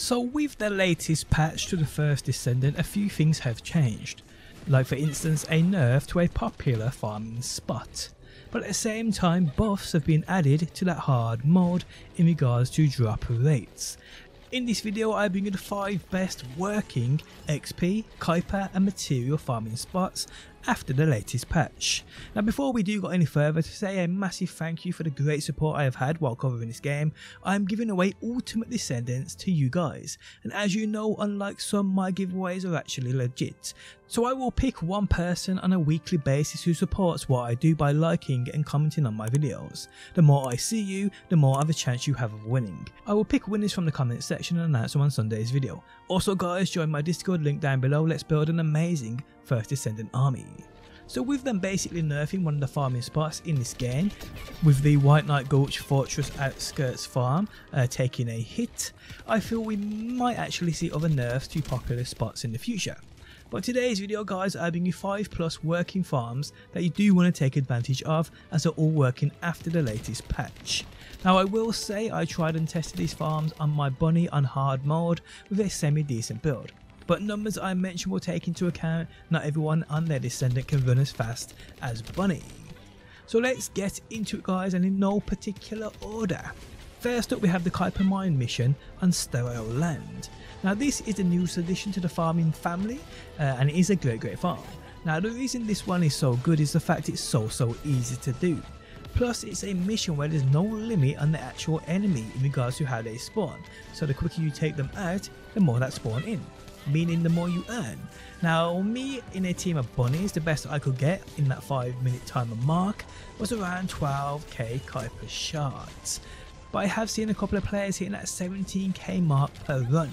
So with the latest patch to the first Descendant a few things have changed, like for instance a nerf to a popular farming spot. But at the same time buffs have been added to that hard mod in regards to drop rates. In this video I bring you the 5 best working XP, Kuiper and material farming spots after the latest patch. Now before we do go any further to say a massive thank you for the great support I have had while covering this game, I am giving away Ultimate Descendants to you guys and as you know unlike some my giveaways are actually legit. So I will pick one person on a weekly basis who supports what I do by liking and commenting on my videos. The more I see you, the more have a chance you have of winning. I will pick winners from the comment section and announce them on Sunday's video. Also guys join my discord link down below, let's build an amazing first descendant army. So with them basically nerfing one of the farming spots in this game, with the White-night Gulch Fortress Outskirts farm uh, taking a hit, I feel we might actually see other nerfs to popular spots in the future. But today's video guys I bring you 5 plus working farms that you do want to take advantage of as they're all working after the latest patch. Now I will say I tried and tested these farms on my bunny on hard mode with a semi decent build but numbers I mentioned will take into account not everyone and their descendant can run as fast as Bunny. So let's get into it guys and in no particular order. First up we have the Kuiper Mine mission on Sterile Land. Now this is a new addition to the farming family uh, and it is a great great farm. Now the reason this one is so good is the fact it's so so easy to do. Plus it's a mission where there's no limit on the actual enemy in regards to how they spawn, so the quicker you take them out, the more that spawn in meaning the more you earn. Now, me in a team of bunnies, the best I could get in that 5 minute timer mark was around 12k Kuiper shards. But I have seen a couple of players hitting that 17k mark per run.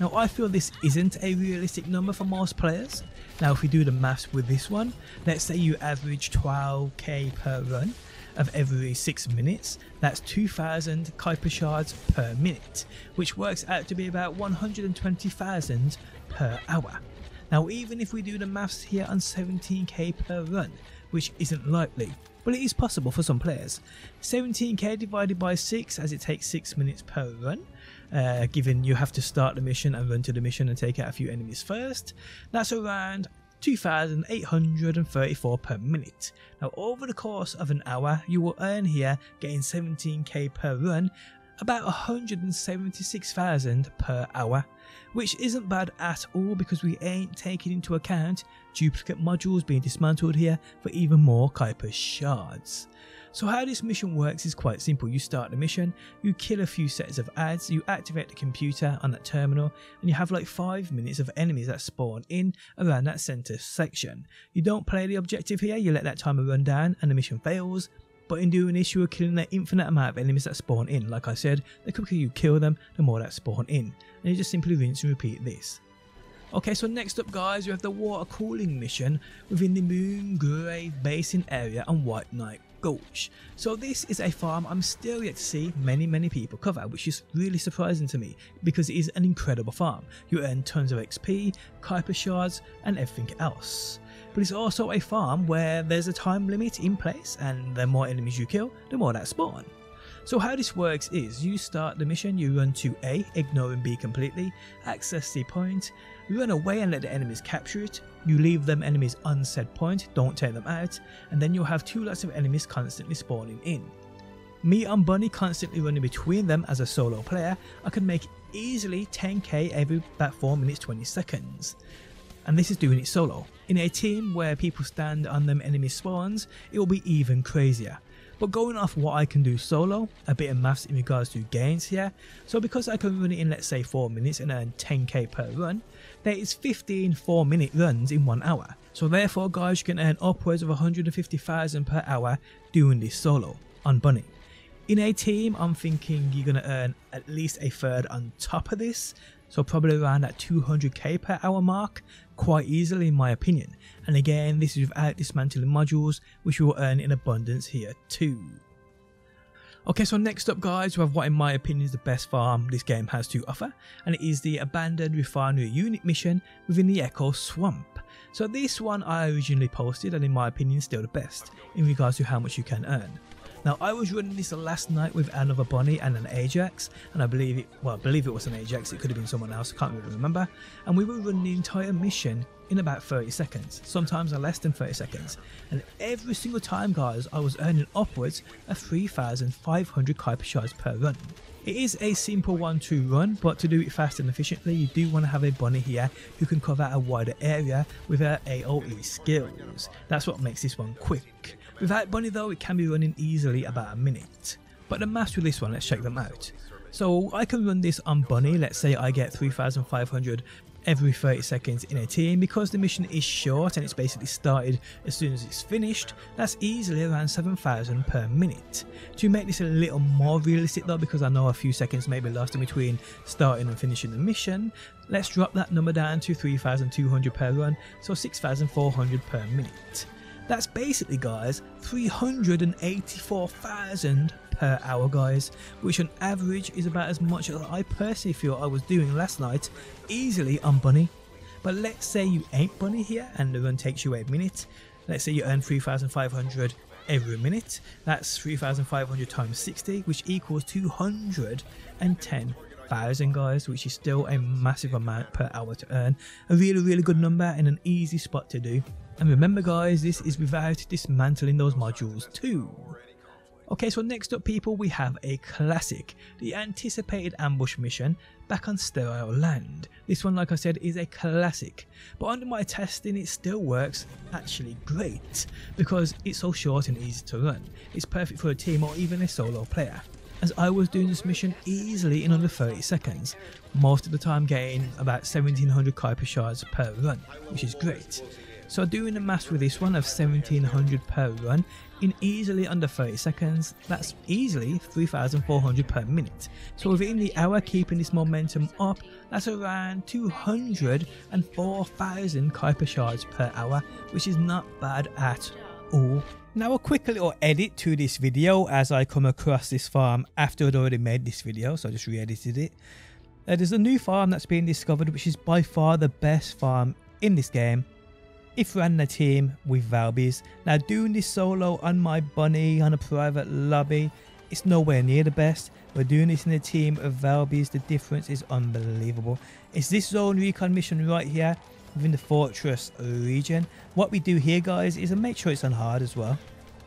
Now I feel this isn't a realistic number for most players. Now if we do the maths with this one, let's say you average 12k per run, of every 6 minutes, that's 2000 Kuiper shards per minute, which works out to be about 120,000 per hour. Now even if we do the maths here on 17k per run, which isn't likely, but it is possible for some players. 17k divided by 6 as it takes 6 minutes per run, uh, given you have to start the mission and run to the mission and take out a few enemies first, that's around 2,834 per minute. Now over the course of an hour you will earn here getting 17k per run about 176,000 per hour, which isn't bad at all because we ain't taking into account duplicate modules being dismantled here for even more Kuiper shards. So how this mission works is quite simple. You start the mission, you kill a few sets of ads, you activate the computer on that terminal, and you have like 5 minutes of enemies that spawn in around that center section. You don't play the objective here, you let that timer run down and the mission fails, but in doing this you are killing an infinite amount of enemies that spawn in. Like I said, the quicker you kill them, the more that spawn in. And you just simply rinse and repeat this. Okay, so next up guys, we have the water cooling mission within the Moongrave Basin area on White-night Gulch. So this is a farm I'm still yet to see many many people cover which is really surprising to me because it is an incredible farm. You earn tons of XP, Kuiper shards and everything else. But it's also a farm where there's a time limit in place and the more enemies you kill, the more that spawn. So how this works is you start the mission, you run to A, ignoring B completely, access the point, run away and let the enemies capture it, you leave them enemies on said point, don't take them out, and then you'll have two lots of enemies constantly spawning in. Me and Bunny constantly running between them as a solo player, I can make easily 10k every about 4 minutes 20 seconds. And this is doing it solo. In a team where people stand on them enemy spawns, it will be even crazier. But going off what I can do solo, a bit of maths in regards to gains here, so because I can run it in let's say 4 minutes and earn 10k per run, there is 15 4 minute runs in 1 hour. So therefore guys you can earn upwards of 150,000 per hour doing this solo on Bunny. In a team I'm thinking you're going to earn at least a third on top of this, so probably around that 200k per hour mark quite easily in my opinion and again this is without dismantling modules which you will earn in abundance here too. Okay so next up guys we have what in my opinion is the best farm this game has to offer and it is the abandoned refinery unit mission within the Echo Swamp. So this one I originally posted and in my opinion still the best in regards to how much you can earn. Now I was running this last night with another bunny and an Ajax, and I believe it. Well, I believe it was an Ajax. It could have been someone else. I can't really remember. And we were running the entire mission in about 30 seconds, sometimes less than 30 seconds. And every single time, guys, I was earning upwards of 3,500 Kuiper shards per run. It is a simple one to run, but to do it fast and efficiently, you do want to have a bunny here who can cover a wider area with her AoE skills. That's what makes this one quick. Without bunny though, it can be running easily about a minute. But the maths with this one, let's check them out. So I can run this on bunny, let's say I get 3500 every 30 seconds in a team because the mission is short and it's basically started as soon as it's finished that's easily around 7000 per minute to make this a little more realistic though because I know a few seconds may be lost in between starting and finishing the mission let's drop that number down to 3200 per run so 6400 per minute that's basically guys 384,000 per hour guys which on average is about as much as I personally feel I was doing last night easily on bunny. But let's say you ain't bunny here and the run takes you a minute. Let's say you earn 3500 every minute. That's 3500 times 60 which equals 210 thousand guys which is still a massive amount per hour to earn a really really good number and an easy spot to do and remember guys this is without dismantling those modules too Okay, so next up people we have a classic, the anticipated ambush mission back on Sterile Land. This one like I said is a classic, but under my testing it still works actually great because it's so short and easy to run. It's perfect for a team or even a solo player as I was doing this mission easily in under 30 seconds, most of the time getting about 1700 Kuiper shards per run, which is great. So doing the math with this one of 1700 per run in easily under 30 seconds, that's easily 3400 per minute. So within the hour keeping this momentum up, that's around 204,000 Kuiper shards per hour, which is not bad at all. Now a quick little edit to this video as I come across this farm after I'd already made this video, so I just re-edited it. Uh, there's a new farm that's been discovered which is by far the best farm in this game if ran in a team with Valby's. Now doing this solo on my bunny on a private lobby, it's nowhere near the best. We're doing this in a team of Valby's, the difference is unbelievable. It's this zone recon mission right here within the fortress region. What we do here guys is to make sure it's on hard as well.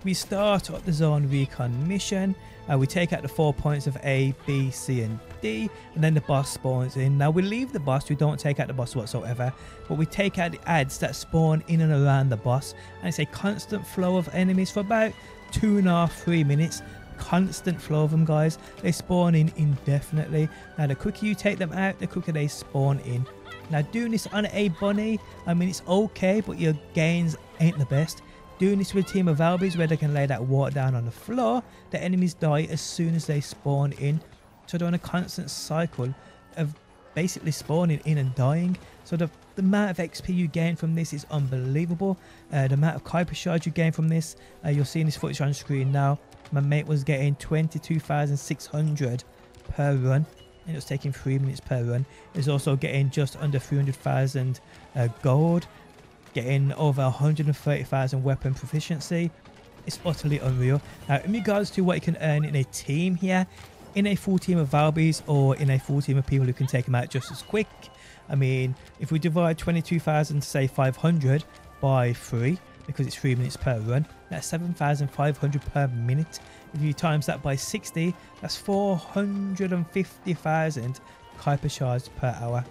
We start up the zone recon mission, and we take out the four points of A, B, C and D and then the boss spawns in. Now we leave the boss, we don't take out the boss whatsoever, but we take out the ads that spawn in and around the boss and it's a constant flow of enemies for about two and a half, three minutes constant flow of them guys they spawn in indefinitely now the quicker you take them out the quicker they spawn in now doing this on a bunny i mean it's okay but your gains ain't the best Doing this with a team of Valbies where they can lay that water down on the floor, the enemies die as soon as they spawn in. So they're on a constant cycle of basically spawning in and dying. So the, the amount of XP you gain from this is unbelievable. Uh, the amount of Kuiper shards you gain from this, uh, you're seeing this footage on screen now. My mate was getting 22,600 per run. And it was taking 3 minutes per run. He's also getting just under 300,000 uh, gold getting over 130,000 weapon proficiency. It's utterly unreal. Now, in regards to what you can earn in a team here, in a full team of Valbies or in a full team of people who can take them out just as quick, I mean, if we divide 22,000 to say 500 by 3, because it's 3 minutes per run, that's 7,500 per minute. If you times that by 60, that's 450,000 Kuiper shards per hour.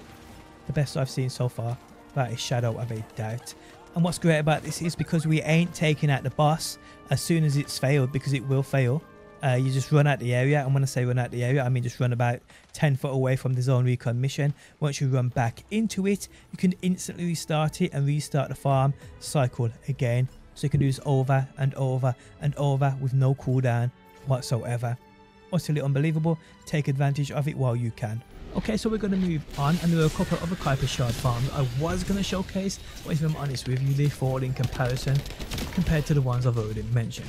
The best I've seen so far without a shadow of a doubt. And what's great about this is because we ain't taking out the boss as soon as it's failed, because it will fail. Uh, you just run out the area, and when I say run out the area, I mean just run about 10 foot away from the zone recon mission. Once you run back into it, you can instantly restart it and restart the farm cycle again. So you can do this over and over and over with no cooldown whatsoever. Utterly unbelievable. Take advantage of it while you can. Okay, so we're going to move on, and there a couple of other Kuiper Shard farms I was going to showcase, but if I'm honest with you, they fall in comparison compared to the ones I've already mentioned.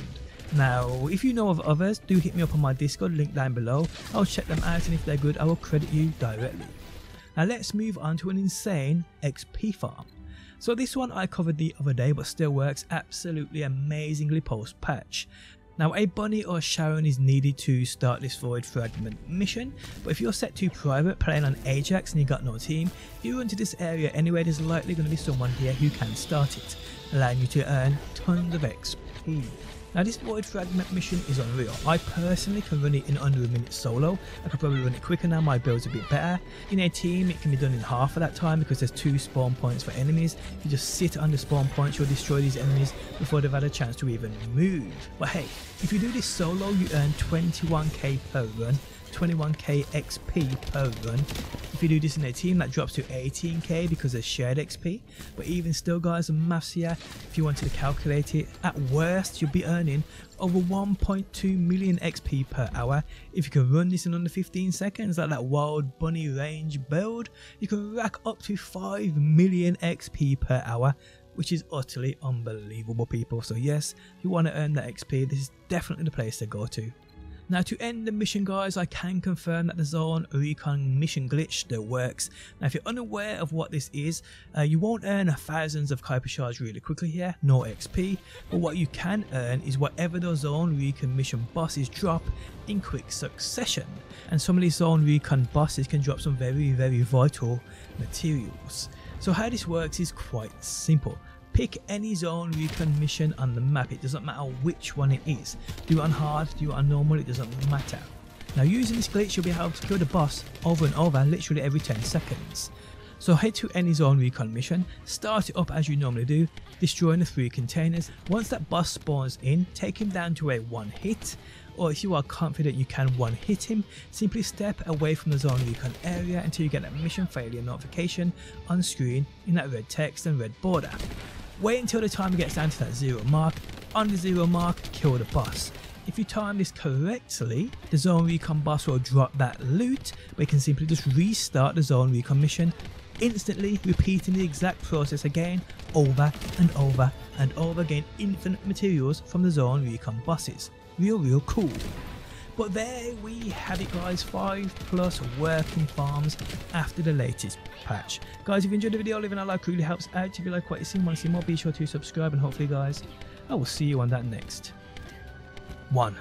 Now, if you know of others, do hit me up on my Discord, link down below. I'll check them out, and if they're good, I will credit you directly. Now let's move on to an insane XP farm. So this one I covered the other day, but still works absolutely amazingly post-patch. Now a bunny or Sharen is needed to start this void fragment mission, but if you're set to private playing on Ajax and you got no team, you run to this area anyway there's likely going to be someone here who can start it, allowing you to earn tons of XP. Now this Void Fragment mission is unreal. I personally can run it in under a minute solo. I could probably run it quicker now, my build's a bit better. In a team it can be done in half of that time because there's two spawn points for enemies. If you just sit under spawn points you'll destroy these enemies before they've had a chance to even move. But hey, if you do this solo you earn 21k per run 21k XP per run. If you do this in a team that drops to 18k because there's shared XP, but even still guys, maths here, if you wanted to calculate it, at worst you'll be earning over 1.2 million XP per hour. If you can run this in under 15 seconds like that wild bunny range build, you can rack up to 5 million XP per hour which is utterly unbelievable people. So yes, if you want to earn that XP, this is definitely the place to go to. Now to end the mission guys, I can confirm that the Zone Recon mission glitch still works. Now if you're unaware of what this is, uh, you won't earn thousands of Kuiper shards really quickly here, no XP, but what you can earn is whatever the Zone Recon mission bosses drop in quick succession. And some of these Zone Recon bosses can drop some very very vital materials. So how this works is quite simple. Pick any zone recon mission on the map, it doesn't matter which one it is. Do it on hard, do it on normal, it doesn't matter. Now using this glitch you'll be able to kill the boss over and over literally every 10 seconds. So head to any zone recon mission, start it up as you normally do, destroying the three containers. Once that boss spawns in, take him down to a one hit, or if you are confident you can one hit him, simply step away from the zone recon area until you get that mission failure notification on screen in that red text and red border. Wait until the timer gets down to that zero mark. under zero mark, kill the boss. If you time this correctly, the zone recon boss will drop that loot, but you can simply just restart the zone recon mission, instantly repeating the exact process again, over and over and over again, infinite materials from the zone recon bosses. Real, real cool. But there we have it guys, 5 plus working farms after the latest patch. Guys, if you enjoyed the video, leaving a like really helps out. If you like what you see want to see more, be sure to subscribe and hopefully guys, I will see you on that next one.